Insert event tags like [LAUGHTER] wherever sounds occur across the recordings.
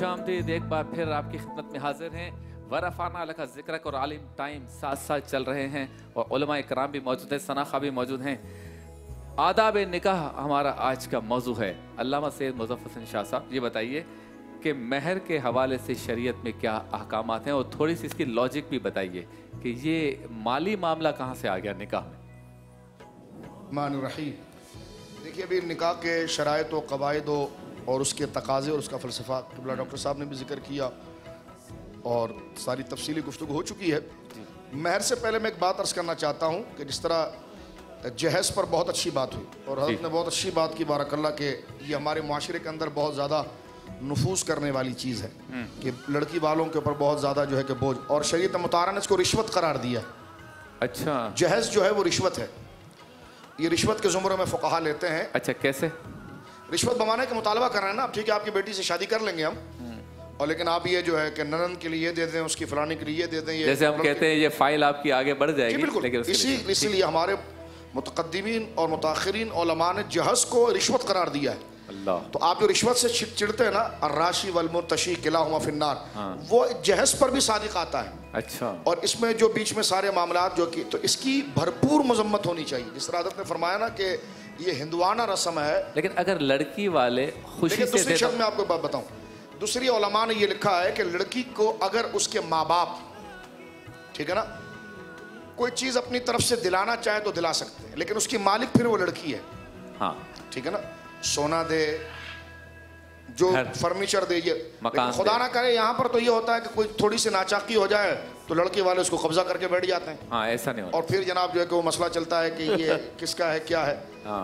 خوش آمدید ایک بار پھر آپ کی خدمت میں حاضر ہیں۔ ورفانہ لکھا ذکر اور عالم ٹائم ساتھ ساتھ چل رہے ہیں اور علماء کرام بھی موجود ہیں سناخہ بھی موجود ہیں۔ آداب نکاح ہمارا آج کا موضوع ہے۔ علامہ سید مظفر حسن شاہ صاحب، یہ بتائیے کہ مہر کے حوالے سے شریعت میں کیا احکامات ہیں اور تھوڑی سی اس کی لاجک بھی بتائیے کہ یہ مالی معاملہ کہاں سے آ گیا نکاح میں؟ مان الرحیم۔ دیکھیے ابھی نکاح کے شرائط و قواعد و اور اس کے تقاضے اور اس کا فلسفہ قبلہ ڈاکٹر صاحب نے بھی ذکر کیا اور ساری تفصیلی گفتگو ہو چکی ہے۔ مہر سے پہلے میں ایک بات عرض کرنا چاہتا ہوں کہ جس طرح جہیز پر بہت اچھی بات ہوئی اور حضرت نے بہت اچھی بات کی بارک اللہ کہ یہ ہمارے معاشرے کے اندر بہت زیادہ نفوذ کرنے والی چیز ہے۔ کہ لڑکی والوں کے اوپر بہت زیادہ جو ہے کہ بوجھ۔ اور شریعت مطالعہ نے اس کو رشوت قرار دیا۔ اچھا۔ جہیز جو ہے وہ رشوت ہے۔ یہ رشوت کے زمروں میں فقہا لیتے ہیں۔ اچھا کیسے؟ رشوت بمانے کا مطالبہ کر رہے ہیں نا اب ٹھیک ہے آپ کی بیٹی سے شادی کر لیں گے ہم۔ اور لیکن آپ یہ جو ہے کہ ننن کے لیے یہ دے دیں اس کی فلانی کے لیے یہ دے دیں یہ جیسے ہم کہتے ہیں یہ فائل آپ کی آگے بڑھ جائے جی گی بالکل اس کے اسی اسی لیے ہمارے متقدمین اور متاخرین علماء نے جہز کو رشوت قرار دیا ہے۔ اللہ۔ تو آپ جو رشوت سے چڑ- چڑھتے ہیں نا الراشی والمرتشی کلاہما فی النار۔ وہ جہز پر بھی صادق آتا ہے۔ اچھا۔ اور اس میں جو بیچ میں سارے معاملات جو کی تو اس کی بھرپور مذمت ہونی چاہیے۔ جس طرح حضرت نے فرمایا نا کہ یہ ہندوانہ رسم ہے۔ لیکن اگر لڑکی والے خوشی سے دوسری شرط میں آپ کو بات بتاؤں۔ دوسری علماء نے یہ لکھا ہے کہ لڑکی کو اگر اس کے ماں باپ ٹھیک ہے نا؟ کوئی چیز اپنی طرف سے دلانا چاہے تو دلا سکتے ہیں لیکن اس کی مالک پھر وہ لڑکی ہے۔ ہاں۔ ٹھیک ہے نا؟ سونا دے جو۔ فرنیچر دے یہ خدا۔ نہ کرے یہاں پر تو یہ ہوتا ہے کہ کوئی تھوڑی سی ناچاقی ہو جائے تو لڑکی والے اس کو قبضہ کر کے بیٹھ جاتے ہیں۔ ہاں ایسا نہیں ہوتا۔ اور پھر جناب جو ہے کہ وہ مسئلہ چلتا ہے کہ یہ [LAUGHS] کس کا ہے کیا ہے۔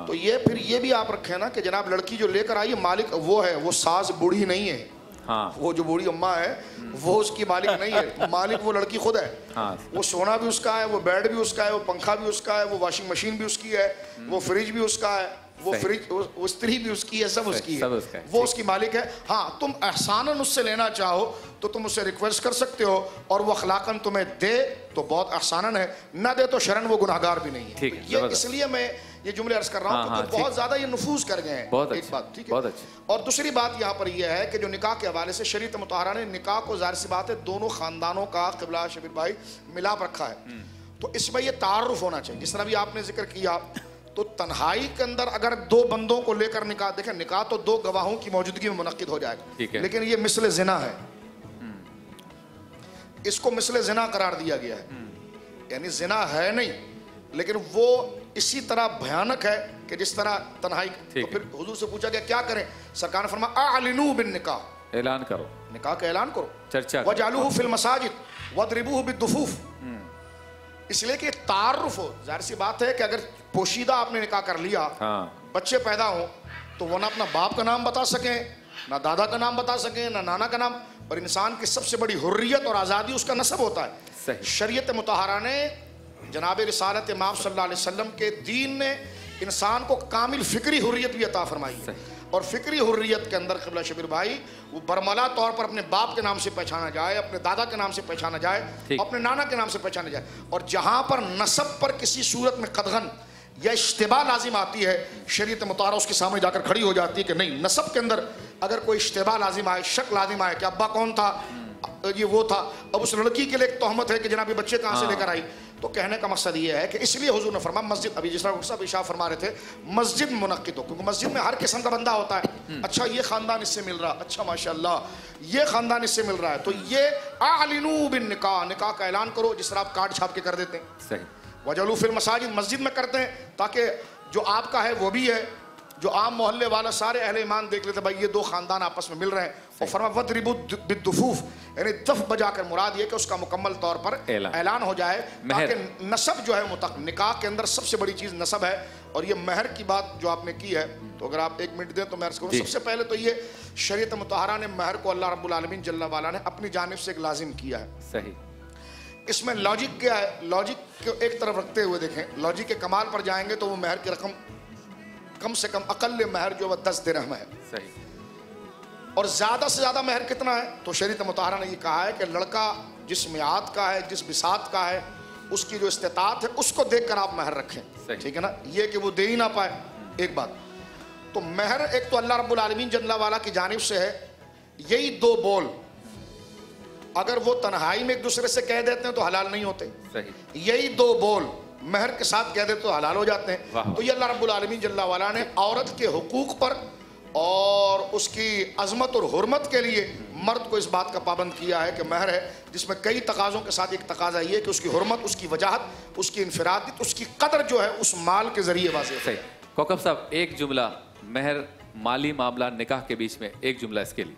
تو یہ پھر یہ بھی آپ رکھیں نا کہ جناب لڑکی جو لے کر آئی ہے مالک وہ ہے وہ ساز بوڑھی نہیں ہے۔ ہاں۔ وہ جو بوڑھی اماں ہے وہ اس کی مالک نہیں ہے۔ مالک وہ لڑکی خود ہے۔ ہاں۔ وہ سونا بھی اس کا ہے وہ بیڈ بھی اس کا ہے وہ پنکھا بھی اس کا ہے وہ واشنگ مشین بھی اس کی ہے وہ فریج بھی اس کا ہے وہ۔ فریج استری بھی اس کی ہے سب اس کی ہے۔ وہ اس کی مالک ہے۔ ہاں تم احساناً اس سے لینا چاہو تو تم اسے ریکویسٹ کر سکتے ہو اور وہ اخلاقاً تمہیں دے تو بہت احساناً ہے۔ نہ دے تو شرن وہ گناہ گار بھی نہیں ہے۔ یہ۔ اس لیے میں یہ جملے عرض کر رہا ہاں، ہوں ہاں، کہ ٹھیک۔ بہت زیادہ یہ نفوذ کر گئے ہیں۔ بہت ایک اچھا، بات ٹھیک ہے؟ اچھا۔ اور دوسری بات یہاں پر یہ ہے کہ جو نکاح کے حوالے سے شریعت مطالعہ نے نکاح کو ظاہر سی بات ہے دونوں خاندانوں کا قبلہ شبیر بھائی ملاپ رکھا ہے۔ تو اس میں یہ تعارف ہونا چاہیے۔ جس طرح بھی آپ نے ذکر کیا تو تنہائی کے اندر اگر دو بندوں کو لے کر نکاح دیکھیں نکاح تو دو گواہوں کی موجودگی میں منعقد ہو جائے گا۔ لیکن یہ مثل زنا ہے۔ اس کو مثل زنا قرار دیا گیا ہے۔ یعنی زنا ہے نہیں۔ لیکن وہ اسی طرح بھیانک ہے کہ جس طرح تنہائی تو۔ پھر حضور سے پوچھا گیا کیا کریں؟ سرکار نے فرمایا اعلنوا بالنکاح۔ اعلان کرو۔ نکاح کا اعلان کرو۔ چرچا کرو۔ وجعلوه فی المساجد وضربوه بالدفوف۔ اس لیے کہ تعارف ہو ظاہر سی بات ہے کہ اگر پوشیدہ آپ نے نکاح کر لیا ہاں۔ بچے پیدا ہوں تو وہ نہ اپنا باپ کا نام بتا سکیں نہ دادا کا نام بتا سکیں نہ نانا کا نام اور انسان کی سب سے بڑی حریت اور آزادی اس کا نصب ہوتا ہے۔ شریعت متحرہ نے جناب رسالت امام صلی اللہ علیہ وسلم کے دین نے انسان کو کامل فکری حریت بھی عطا فرمائی ہے۔ اور فکری حریت کے اندر قبلہ شبیر بھائی وہ برملا طور پر اپنے باپ کے نام سے پہچانا جائے اپنے دادا کے نام سے پہچانا جائے۔ اپنے نانا کے نام سے پہچانا جائے اور جہاں پر نصب پر کسی صورت میں قدغن یا اشتباہ لازم آتی ہے شریعت مطالعہ اس کے سامنے جا کر کھڑی ہو جاتی ہے کہ نہیں نصب کے اندر اگر کوئی اشتباہ لازم آئے شک لازم آئے کہ ابا کون تھا یہ وہ تھا۔ اب اس لڑکی کے لیے ایک تہمت ہے کہ جناب یہ بچے کہاں سے لے کر آئی؟ تو کہنے کا مقصد یہ ہے کہ اس لیے حضور نے فرمایا مسجد ابھی جس طرح صاحب اشاع فرما رہے تھے مسجد منعقد ہو کیونکہ مسجد میں ہر قسم کا بندہ ہوتا ہے۔ اچھا یہ خاندان اس سے مل رہا۔ اچھا ماشاء اللہ یہ خاندان اس سے مل رہا ہے۔ تو یہ اعلنوا بالنکاح نکاح کا اعلان کرو جس طرح آپ کارڈ چھاپ کے کر دیتے ہیں۔ صحیح۔ وجلو فی المساجد مسجد میں کرتے ہیں تاکہ جو آپ کا ہے وہ بھی ہے۔ جو عام محلے والا سارے اہل ایمان دیکھ لیتے بھائی یہ دو خاندان آپس میں مل رہے ہیں۔ اور فرما وَضْرِبُوا بالدفوف یعنی دف بجا کر مراد یہ کہ اس کا مکمل طور پر اعلان۔ ہو جائے۔ تاکہ نصب جو ہے متق نکاح کے اندر سب سے بڑی چیز نصب ہے۔ اور یہ مہر کی بات جو آپ نے کی ہے تو اگر آپ ایک منٹ دیں تو میں عرض کروں جی۔ سب سے پہلے تو یہ شریعت متحرہ نے مہر کو اللہ رب العالمین جل والا نے اپنی جانب سے ایک لازم کیا ہے۔ صحیح۔ اس میں لاجک کیا ہے؟ لاجک کو ایک طرف رکھتے ہوئے دیکھیں۔ لاجک کے کمال پر جائیں گے تو وہ مہر کی رقم کم سے کم اقل مہر جو وہ دس درہم ہے۔ صحیح۔ اور زیادہ سے زیادہ مہر کتنا ہے؟ تو شریعت مطالعہ نے یہ کہا ہے کہ لڑکا جس میعاد کا ہے جس بساط کا ہے اس کی جو استطاعت ہے اس کو دیکھ کر آپ مہر رکھیں۔ ٹھیک ہے نا؟ یہ کہ وہ دے ہی نہ پائے۔ ایک بات۔ تو مہر ایک تو اللہ رب العالمین جل والا کی جانب سے ہے۔ یہی دو بول۔ اگر وہ تنہائی میں ایک دوسرے سے کہہ دیتے ہیں تو حلال نہیں ہوتے۔ صحیح۔ یہی دو بول۔ مہر کے ساتھ کہہ دیتے تو حلال ہو جاتے ہیں۔ تو یہ اللہ رب العالمین جل والا نے عورت کے حقوق پر اور اس کی عظمت اور حرمت کے لیے مرد کو اس بات کا پابند کیا ہے کہ مہر ہے جس میں کئی تقاضوں کے ساتھ ایک تقاضا یہ ہے کہ اس کی حرمت اس کی وجاہت اس کی انفرادیت اس کی قدر جو ہے اس مال کے ذریعے واضح صحیح۔ کوکب صاحب ایک جملہ مہر مالی معاملہ نکاح کے بیچ میں ایک جملہ اس کے لیے۔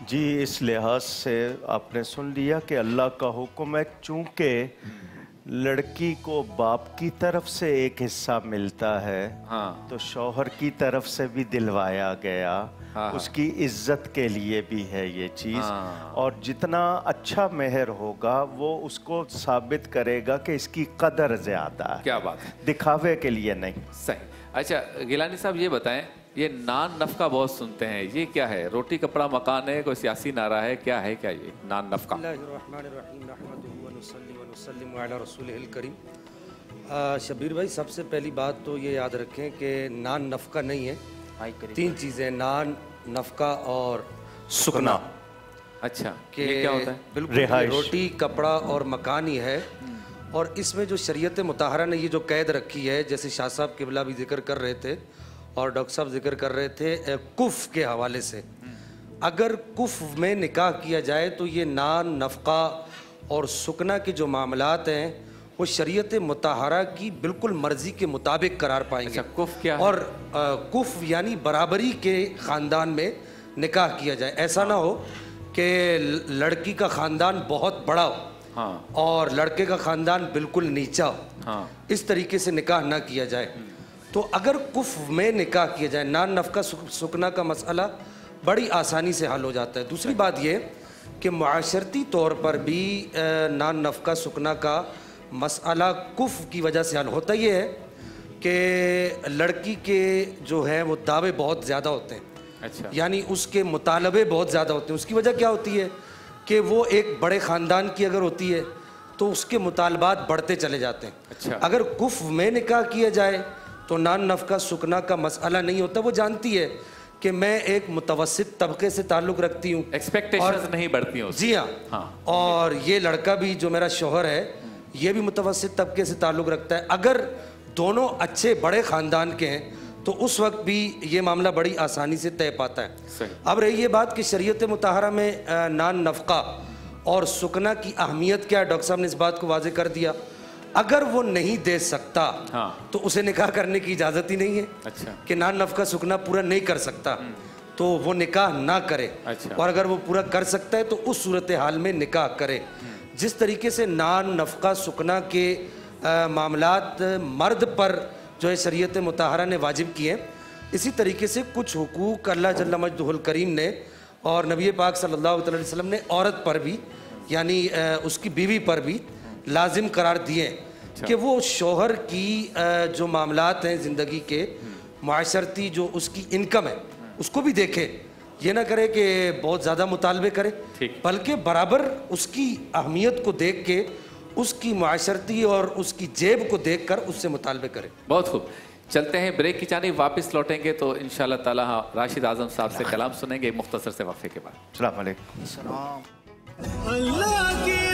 جی اس لحاظ سے آپ نے سن لیا کہ اللہ کا حکم ہے چونکہ لڑکی کو باپ کی طرف سے ایک حصہ ملتا ہے ہاں۔ تو شوہر کی طرف سے بھی دلوایا گیا۔ ہاں۔ اس کی عزت کے لیے بھی ہے یہ چیز۔ ہاں۔ اور جتنا اچھا مہر ہوگا وہ اس کو ثابت کرے گا کہ اس کی قدر زیادہ ہے۔ کیا بات ہے۔ دکھاوے کے لیے نہیں۔ صحیح۔ اچھا گیلانی صاحب یہ بتائیں یہ نان نفقہ بہت سنتے ہیں یہ کیا ہے؟ روٹی کپڑا مکان ہے کوئی سیاسی نعرہ ہے؟ کیا ہے کیا یہ نان نفقہ؟ اللہ الرحمن الرحیم نحمدہ و نصلی و نسلم علی رسول الکریم۔ شبیر بھائی سب سے پہلی بات تو یہ یاد رکھیں کہ نان نفقہ نہیں ہے۔ تین چیزیں نان نفقہ اور سکنا۔ اچھا کہ یہ کیا ہوتا ہے؟ بالکل۔ روٹی کپڑا اور مکان ہی ہے۔ اور اس میں جو شریعت مطہرہ نے یہ جو قید رکھی ہے جیسے شاہ صاحب قبلہ بھی ذکر کر رہے تھے اور ڈاکٹر صاحب ذکر کر رہے تھے کف کے حوالے سے۔ اگر کف میں نکاح کیا جائے تو یہ نان نفقہ اور سکنا کے جو معاملات ہیں وہ شریعت مطہرہ کی بالکل مرضی کے مطابق قرار پائیں گے۔ اچھا، کف کیا؟ اور کف یعنی برابری کے خاندان میں نکاح کیا جائے۔ ایسا نہ ہو کہ لڑکی کا خاندان بہت بڑا ہو ہاں۔ اور لڑکے کا خاندان بالکل نیچا ہو۔ ہاں۔ اس طریقے سے نکاح نہ کیا جائے۔ تو اگر کف میں نکاح کیا جائے نان نفقہ سک- سکنا کا مسئلہ بڑی آسانی سے حل ہو جاتا ہے۔ دوسری بات یہ کہ معاشرتی طور پر بھی نان نفقہ سکنا کا مسئلہ کف کی وجہ سے حل ہوتا یہ ہے کہ لڑکی کے جو ہے وہ دعوے بہت زیادہ ہوتے ہیں۔ اچھا۔ یعنی اس کے مطالبے بہت زیادہ ہوتے ہیں۔ اس کی وجہ کیا ہوتی ہے کہ وہ ایک بڑے خاندان کی اگر ہوتی ہے تو اس کے مطالبات بڑھتے چلے جاتے ہیں۔ اچھا۔ اگر کف میں نکاح کیا جائے تو نان نفقہ سکنا کا مسئلہ نہیں ہوتا وہ جانتی ہے۔ کہ میں ایک متوسط طبقے سے تعلق رکھتی ہوں۔ ایکسپیکٹیشنز نہیں بڑھتی اس جی ہاں۔ ہاں۔ اور یہ لڑکا بھی جو میرا شوہر ہے یہ بھی متوسط طبقے سے تعلق رکھتا ہے۔ اگر دونوں اچھے بڑے خاندان کے ہیں تو اس وقت بھی یہ معاملہ بڑی آسانی سے طے پاتا ہے۔ اب رہی یہ بات کہ شریعت مطہرہ میں نان نفقہ اور سکنا کی اہمیت کیا ہے؟ ڈاکٹر صاحب نے اس بات کو واضح کر دیا۔ اگر وہ نہیں دے سکتا ہاں۔ تو اسے نکاح کرنے کی اجازت ہی نہیں ہے اچھا۔ کہ نان نفقہ سکنا پورا نہیں کر سکتا۔ تو وہ نکاح نہ کرے۔ اچھا۔ اور اگر وہ پورا کر سکتا ہے تو اس صورتحال میں نکاح کرے۔ جس طریقے سے نان نفقہ سکنا کے معاملات مرد پر جو ہے شریعت مطہرہ نے واجب کیے ہیں اسی طریقے سے کچھ حقوق اللہ جل مجدہ الکریم نے اور نبی پاک صلی اللہ علیہ وسلم نے عورت پر بھی یعنی اس کی بیوی پر بھی لازم قرار دیے کہ وہ شوہر کی جو معاملات ہیں زندگی کے معاشرتی جو اس کی انکم ہے اس کو بھی دیکھے۔ یہ نہ کرے کہ بہت زیادہ مطالبے کرے۔ بلکہ برابر اس کی اہمیت کو دیکھ کے اس کی معاشرتی اور اس کی جیب کو دیکھ کر اس سے مطالبے کرے۔ بہت خوب۔ چلتے ہیں بریک کی جانب واپس لوٹیں گے تو انشاءاللہ تعالی ہاں راشد اعظم صاحب سے کلام سنیں گے مختصر سے وقفے کے بعد۔ السلام علیکم۔ اللہ کی